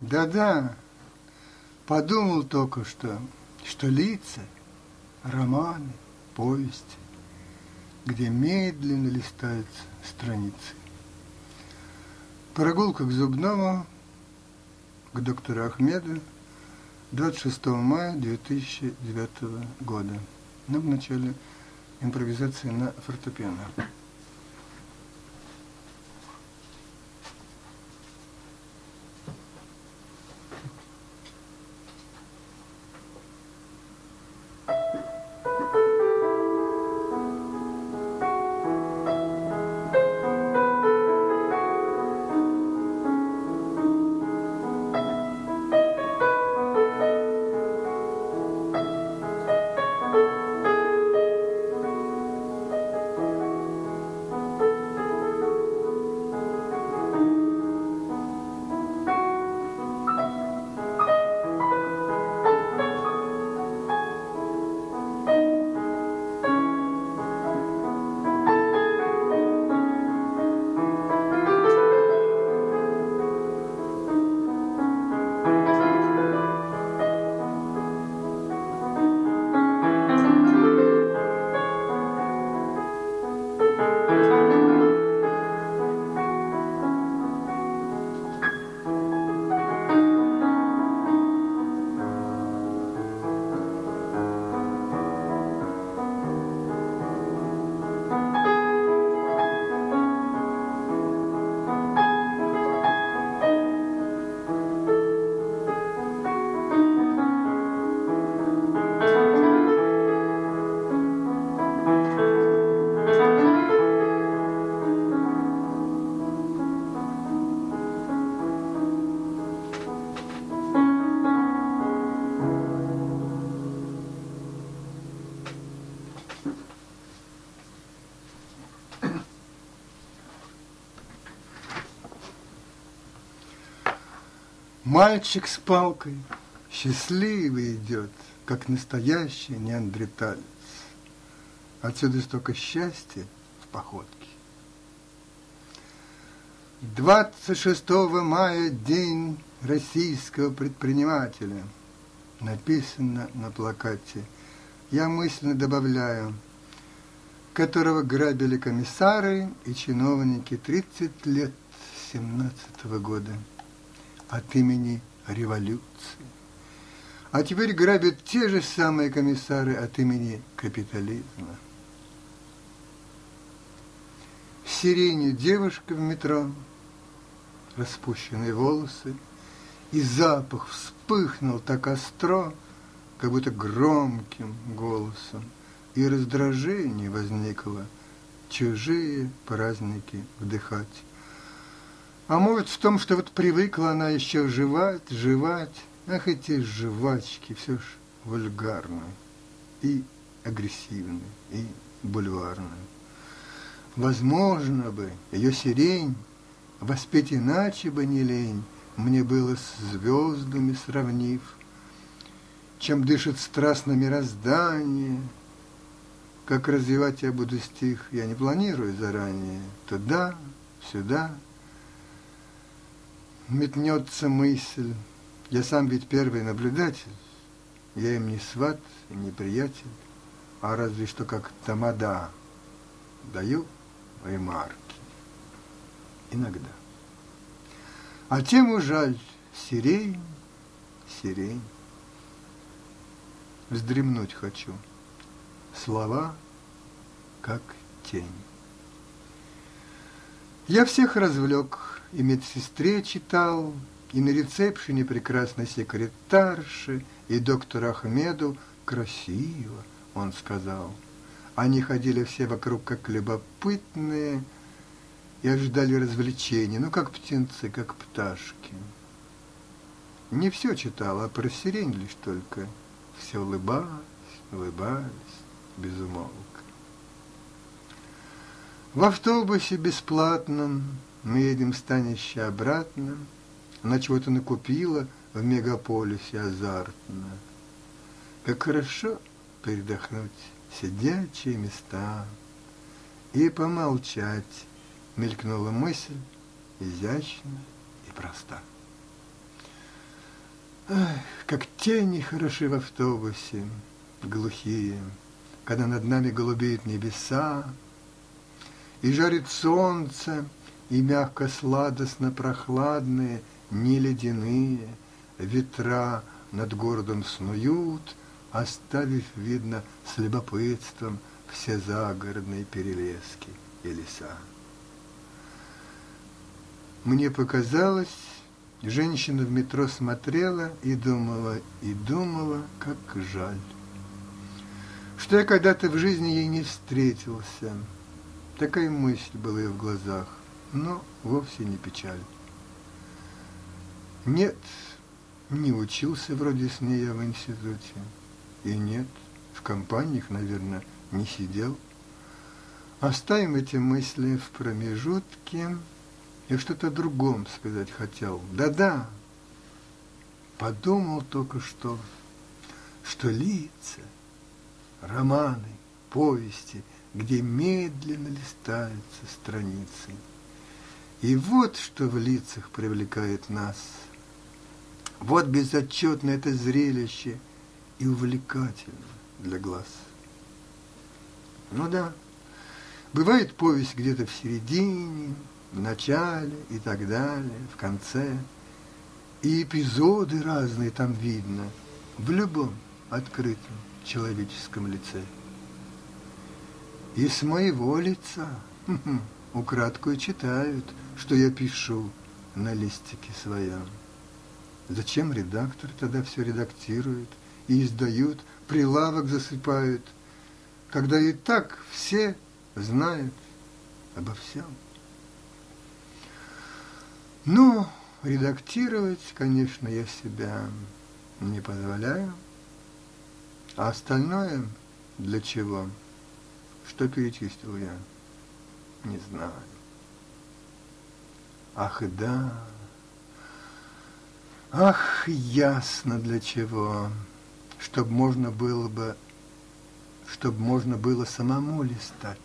Да-да, подумал только что, что лица, романы, повести, где медленно листаются страницы. Прогулка к зубному, к доктору Ахмеду, 26 мая 2009 года. Ну, в начале импровизации на фортепиано. Мальчик с палкой счастливый идет, как настоящий неандерталец. Отсюда столько счастья в походке. 26 мая день российского предпринимателя. Написано на плакате. Я мысленно добавляю, которого грабили комиссары и чиновники 30 лет 17 -го года от имени революции. А теперь грабят те же самые комиссары от имени капитализма. В сирене девушка в метро, распущенные волосы, и запах вспыхнул так остро, как будто громким голосом, и раздражение возникло чужие праздники вдыхать. А может в том, что вот привыкла она еще жевать, жевать. Ах, эти жвачки, все ж вульгарные и агрессивные, и бульварные. Возможно бы, ее сирень воспеть иначе бы не лень, мне было с звездами сравнив, чем дышит страстно мироздание. Как развивать я буду стих, я не планирую заранее. Туда, сюда, метнется мысль, я сам ведь первый наблюдатель, я им не сват и не приятель, а разве что как тамада даю ремарки. Иногда. А тему жаль, сирень, сирень. Вздремнуть хочу. Слова, как тень. Я всех развлек, и медсестре читал, и на ресепшене прекрасной секретарши, и доктор Ахмеду красиво, он сказал. Они ходили все вокруг как любопытные и ожидали развлечений, ну как птенцы, как пташки. Не все читал, а про сирень лишь только. Все улыбались, улыбались, безумолко. В автобусе бесплатном мы едем станище обратно. Она чего-то накупила в мегаполисе азартно. Как хорошо передохнуть, сидячие места. И помолчать, мелькнула мысль, изящна и проста. Ах, как тени хороши в автобусе, глухие, когда над нами голубеют небеса, и жарит солнце, и мягко сладостно прохладные, не ледяные ветра над городом снуют, оставив, видно, с любопытством все загородные перелески и леса. Мне показалось, женщина в метро смотрела и думала, и думала, как жаль, что я когда-то в жизни ей не встретился. Такая мысль была и в глазах, но вовсе не печаль. Нет, не учился вроде с ней я в институте. И нет, в компаниях, наверное, не сидел. Оставим эти мысли в промежутке. Я что-то другом сказать хотел. Да-да, подумал только что, что лица, романы, повести, где медленно листаются страницы. И вот что в лицах привлекает нас. Вот безотчетно это зрелище и увлекательно для глаз. Ну да, бывает повесть где-то в середине, в начале и так далее, в конце. И эпизоды разные там видно в любом открытом человеческом лице. И с моего лица украдкую читают, что я пишу на листике своем. Зачем редактор тогда все редактирует и издают, прилавок засыпают, когда и так все знают обо всем? Но редактировать, конечно, я себя не позволяю. А остальное для чего? Что перечислил я? Не знаю. Ах, да. Ах, ясно для чего. Чтоб можно было бы, чтоб можно было самому листать.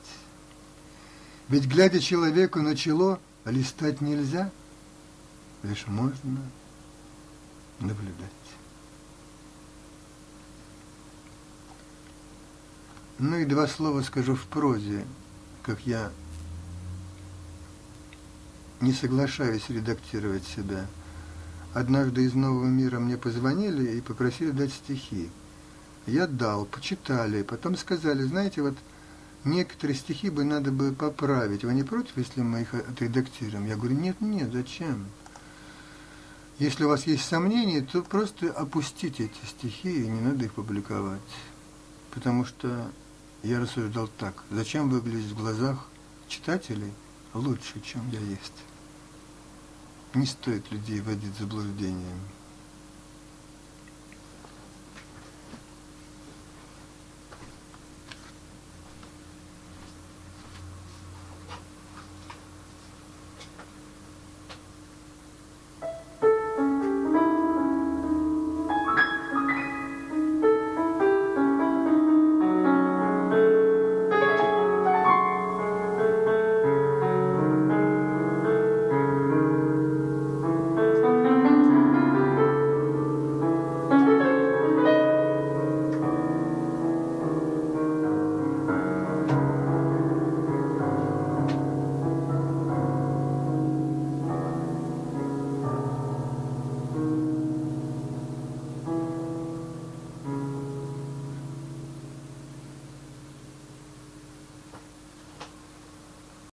Ведь, глядя человеку на чело, листать нельзя – лишь можно наблюдать. Ну и два слова скажу в прозе, как я не соглашаюсь редактировать себя. Однажды из Нового мира мне позвонили и попросили дать стихи. Я дал, почитали, потом сказали, знаете, вот некоторые стихи бы надо бы поправить. Вы не против, если мы их отредактируем? Я говорю, нет, нет, зачем? Если у вас есть сомнения, то просто опустите эти стихи, и не надо их публиковать. Потому что я рассуждал так, зачем выглядеть в глазах читателей лучше, чем я есть. Не стоит людей вводить в заблуждение.